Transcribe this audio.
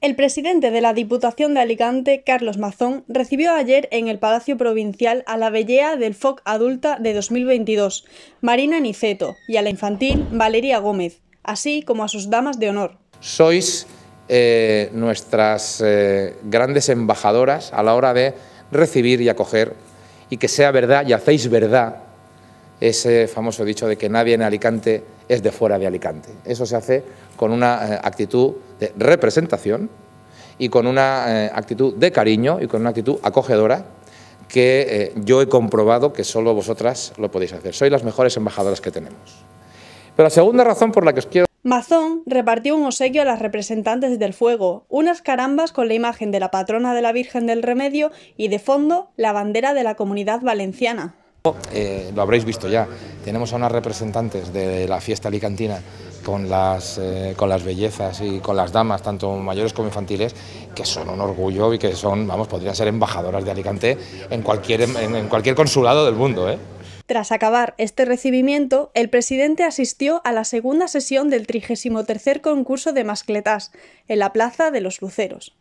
El presidente de la Diputación de Alicante, Carlos Mazón, recibió ayer en el Palacio Provincial a la Bellea del FOC Adulta de 2022, Marina Niceto, y a la infantil Valeria Gómez, así como a sus damas de honor. Sois eh, nuestras eh, grandes embajadoras a la hora de recibir y acoger y que sea verdad y hacéis verdad ese famoso dicho de que nadie en Alicante es de fuera de Alicante. Eso se hace con una eh, actitud de representación y con una eh, actitud de cariño y con una actitud acogedora que eh, yo he comprobado que solo vosotras lo podéis hacer. Sois las mejores embajadoras que tenemos. Pero la segunda razón por la que os quiero... Mazón repartió un obsequio a las representantes del fuego, unas carambas con la imagen de la patrona de la Virgen del Remedio y de fondo la bandera de la comunidad valenciana. Eh, lo habréis visto ya, tenemos a unas representantes de la fiesta alicantina con las, eh, con las bellezas y con las damas, tanto mayores como infantiles, que son un orgullo y que son, vamos, podrían ser embajadoras de Alicante en cualquier, en, cualquier consulado del mundo. ¿eh? Tras acabar este recibimiento, el presidente asistió a la segunda sesión del 33 concurso de mascletas en la Plaza de los Luceros.